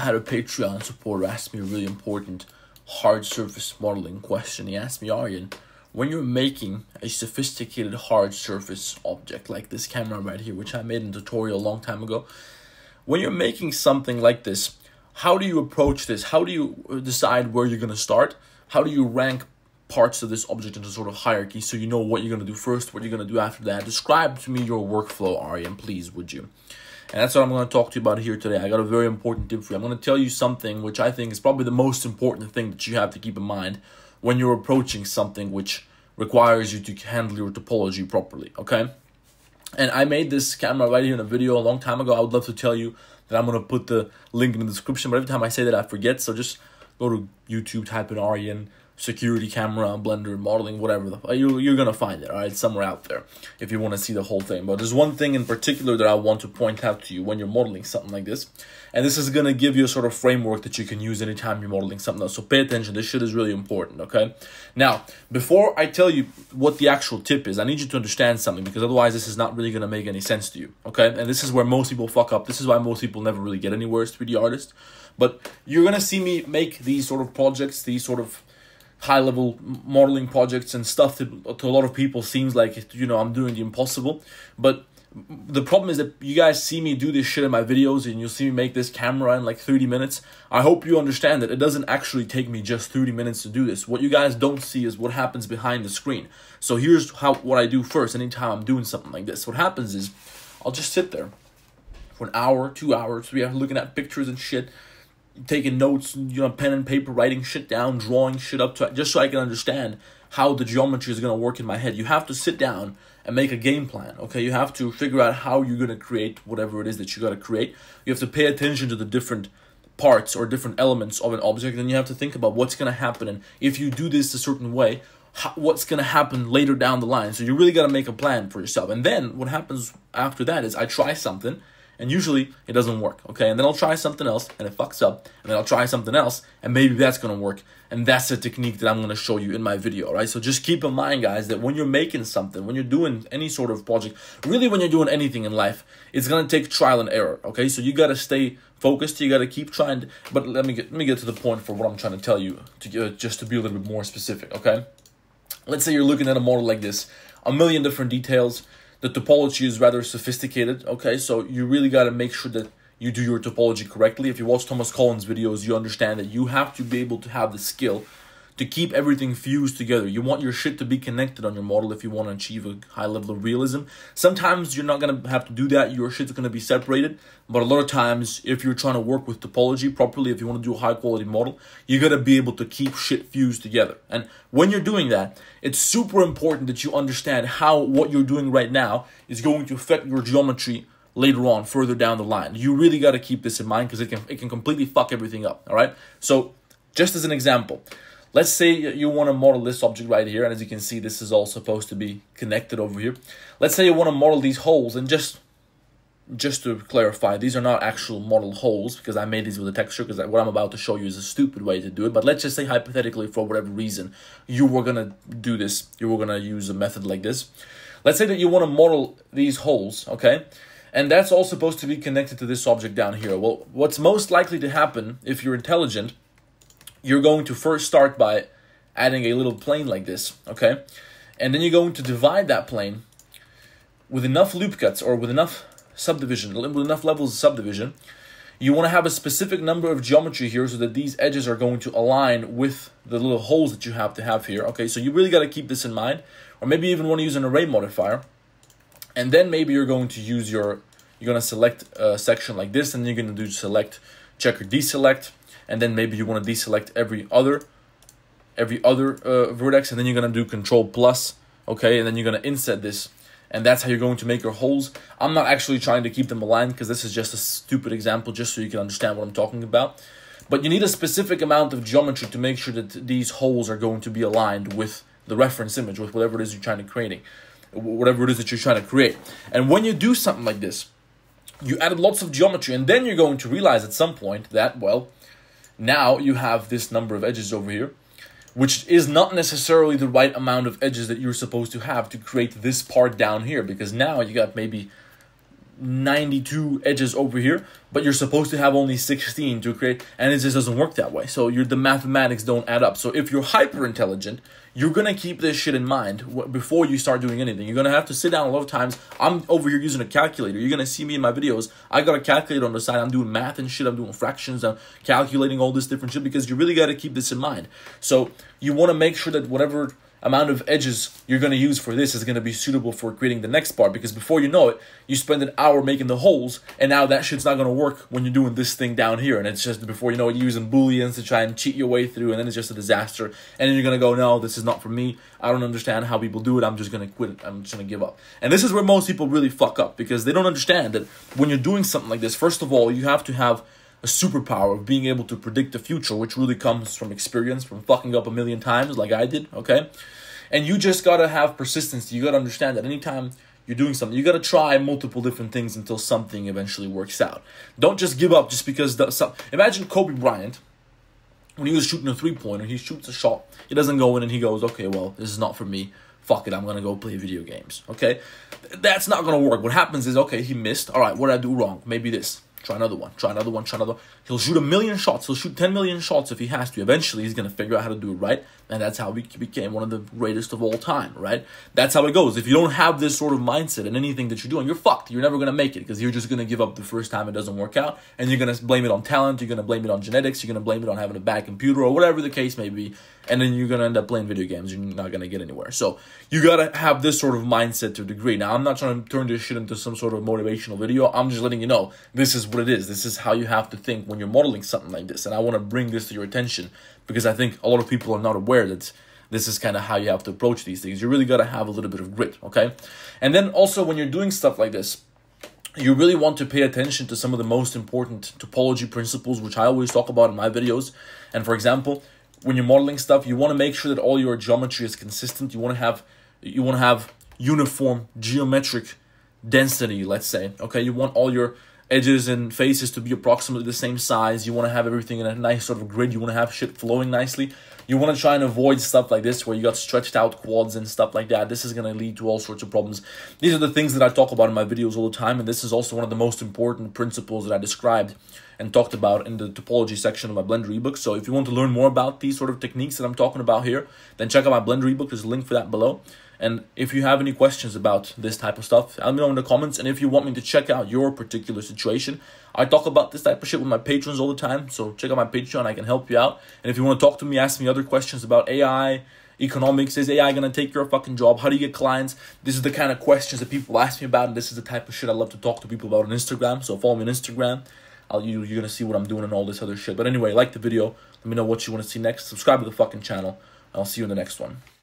I had a Patreon supporter ask me a really important hard surface modeling question. He asked me, Aryan, when you're making a sophisticated hard surface object like this camera right here, which I made in a tutorial a long time ago, when you're making something like this, how do you approach this? How do you uh, decide where you're going to start? How do you rank parts of this object into sort of hierarchy so you know what you're going to do first, what you're going to do after that? Describe to me your workflow, Aryan, please, would you? And that's what I'm going to talk to you about here today. I got a very important tip for you. I'm going to tell you something which I think is probably the most important thing that you have to keep in mind when you're approaching something which requires you to handle your topology properly, okay? And I made this camera right here in a video a long time ago. I would love to tell you that I'm going to put the link in the description, but every time I say that, I forget. So just go to YouTube, type in Aryan security camera, Blender, modeling, whatever. The, you, you're going to find it, all right, somewhere out there if you want to see the whole thing. But there's one thing in particular that I want to point out to you when you're modeling something like this. And this is going to give you a sort of framework that you can use anytime you're modeling something else. So pay attention. This shit is really important, okay? Now, before I tell you what the actual tip is, I need you to understand something because otherwise this is not really going to make any sense to you, okay? And this is where most people fuck up. This is why most people never really get anywhere as 3D artists. But you're going to see me make these sort of projects, these sort of high level modeling projects and stuff that to a lot of people seems like you know I'm doing the impossible. But the problem is that you guys see me do this shit in my videos and you'll see me make this camera in like 30 minutes. I hope you understand that it doesn't actually take me just 30 minutes to do this. What you guys don't see is what happens behind the screen. So here's how what I do first anytime I'm doing something like this. What happens is I'll just sit there for an hour two hours. We are looking at pictures and shit taking notes, you know, pen and paper, writing shit down, drawing shit up to just so I can understand how the geometry is gonna work in my head. You have to sit down and make a game plan. Okay, you have to figure out how you're gonna create whatever it is that you gotta create. You have to pay attention to the different parts or different elements of an object, and you have to think about what's gonna happen. And if you do this a certain way, what's gonna happen later down the line. So you really gotta make a plan for yourself. And then what happens after that is I try something and usually it doesn't work, okay? And then I'll try something else and it fucks up, and then I'll try something else and maybe that's gonna work. And that's the technique that I'm gonna show you in my video, right? So just keep in mind, guys, that when you're making something, when you're doing any sort of project, really when you're doing anything in life, it's gonna take trial and error, okay? So you gotta stay focused, you gotta keep trying. To, but let me get let me get to the point for what I'm trying to tell you, to uh, just to be a little bit more specific, okay? Let's say you're looking at a model like this, a million different details the topology is rather sophisticated, okay? So you really got to make sure that you do your topology correctly. If you watch Thomas Collins videos, you understand that you have to be able to have the skill to keep everything fused together. You want your shit to be connected on your model if you want to achieve a high level of realism. Sometimes you're not going to have to do that. Your shit's going to be separated. But a lot of times, if you're trying to work with topology properly, if you want to do a high quality model, you got to be able to keep shit fused together. And when you're doing that, it's super important that you understand how what you're doing right now is going to affect your geometry later on further down the line. You really got to keep this in mind because it can it can completely fuck everything up, all right? So, just as an example, Let's say you want to model this object right here, and as you can see, this is all supposed to be connected over here. Let's say you want to model these holes, and just just to clarify, these are not actual model holes because I made these with a texture because what I'm about to show you is a stupid way to do it. But let's just say hypothetically, for whatever reason, you were going to do this, you were going to use a method like this. Let's say that you want to model these holes, okay? And that's all supposed to be connected to this object down here. Well, what's most likely to happen if you're intelligent you're going to first start by adding a little plane like this, okay? And then you're going to divide that plane with enough loop cuts or with enough subdivision, with enough levels of subdivision. You want to have a specific number of geometry here so that these edges are going to align with the little holes that you have to have here. Okay, so you really got to keep this in mind. Or maybe even want to use an array modifier. And then maybe you're going to use your, you're going to select a section like this and you're going to do select, checker deselect and then maybe you want to deselect every other every other uh, vertex and then you're going to do control plus okay? And then you're going to inset this and that's how you're going to make your holes. I'm not actually trying to keep them aligned because this is just a stupid example just so you can understand what i'm talking about. But you need a specific amount of geometry to make sure that these holes are going to be aligned with the reference image with whatever it is you're trying to creating whatever it is that you're trying to create. And when you do something like this you added lots of geometry and then you're going to realize at some point that well now you have this number of edges over here, which is not necessarily the right amount of edges that you're supposed to have to create this part down here, because now you got maybe 92 edges over here, but you're supposed to have only 16 to create, and it just doesn't work that way. So your the mathematics don't add up. So if you're hyper intelligent, you're gonna keep this shit in mind before you start doing anything. You're gonna have to sit down a lot of times. I'm over here using a calculator. You're gonna see me in my videos. I got a calculator on the side. I'm doing math and shit. I'm doing fractions. I'm calculating all this different shit because you really gotta keep this in mind. So you wanna make sure that whatever amount of edges you're going to use for this is going to be suitable for creating the next part because before you know it you spend an hour making the holes and now that shit's not going to work when you're doing this thing down here. And it's just before you know it you're using booleans to try and cheat your way through and then it's just a disaster. And then you're going to go no this is not for me. I don't understand how people do it. I'm just going to quit. I'm just going to give up. And this is where most people really fuck up because they don't understand that when you're doing something like this first of all you have to have a superpower of being able to predict the future, which really comes from experience, from fucking up a million times like I did, okay? And you just gotta have persistence. You gotta understand that anytime you're doing something, you gotta try multiple different things until something eventually works out. Don't just give up just because the, some, imagine Kobe Bryant when he was shooting a three pointer, he shoots a shot, it doesn't go in, and he goes, okay, well, this is not for me. Fuck it, I'm gonna go play video games. Okay, that's not gonna work. What happens is, okay, he missed. All right, what did I do wrong? Maybe this Try another one. Try another one. Try another one. He'll shoot a million shots. He'll shoot 10 million shots if he has to. Eventually, he's going to figure out how to do it right. And that's how he became one of the greatest of all time, right? That's how it goes. If you don't have this sort of mindset in anything that you're doing, you're fucked. You're never going to make it because you're just going to give up the first time it doesn't work out. And you're going to blame it on talent. You're going to blame it on genetics. You're going to blame it on having a bad computer or whatever the case may be. And then you're going to end up playing video games. You're not going to get anywhere. So you got to have this sort of mindset to a degree. Now, I'm not trying to turn this shit into some sort of motivational video. I'm just letting you know this is what it is. This is how you have to think when you're modeling something like this. And I want to bring this to your attention because I think a lot of people are not aware that this is kind of how you have to approach these things. You really got to have a little bit of grit, okay? And then also when you're doing stuff like this, you really want to pay attention to some of the most important topology principles, which I always talk about in my videos. And for example, when you're modeling stuff, you want to make sure that all your geometry is consistent. You want to have you want to have uniform geometric density, let's say. Okay, you want all your edges and faces to be approximately the same size. You want to have everything in a nice sort of grid. You want to have shit flowing nicely. You want to try and avoid stuff like this where you got stretched out quads and stuff like that. This is going to lead to all sorts of problems. These are the things that I talk about in my videos all the time, and this is also one of the most important principles that I described and talked about in the topology section of my Blender ebook. So if you want to learn more about these sort of techniques that I'm talking about here, then check out my Blender ebook. There's a link for that below. And if you have any questions about this type of stuff, let me know in the comments. And if you want me to check out your particular situation, I talk about this type of shit with my patrons all the time. So check out my Patreon, I can help you out. And if you want to talk to me, ask me other questions about AI, economics. Is AI going to take your fucking job? How do you get clients? This is the kind of questions that people ask me about. And this is the type of shit I love to talk to people about on Instagram. So follow me on Instagram. I'll, you, you're going to see what I'm doing and all this other shit. But anyway, like the video. Let me know what you want to see next. Subscribe to the fucking channel. I'll see you in the next one.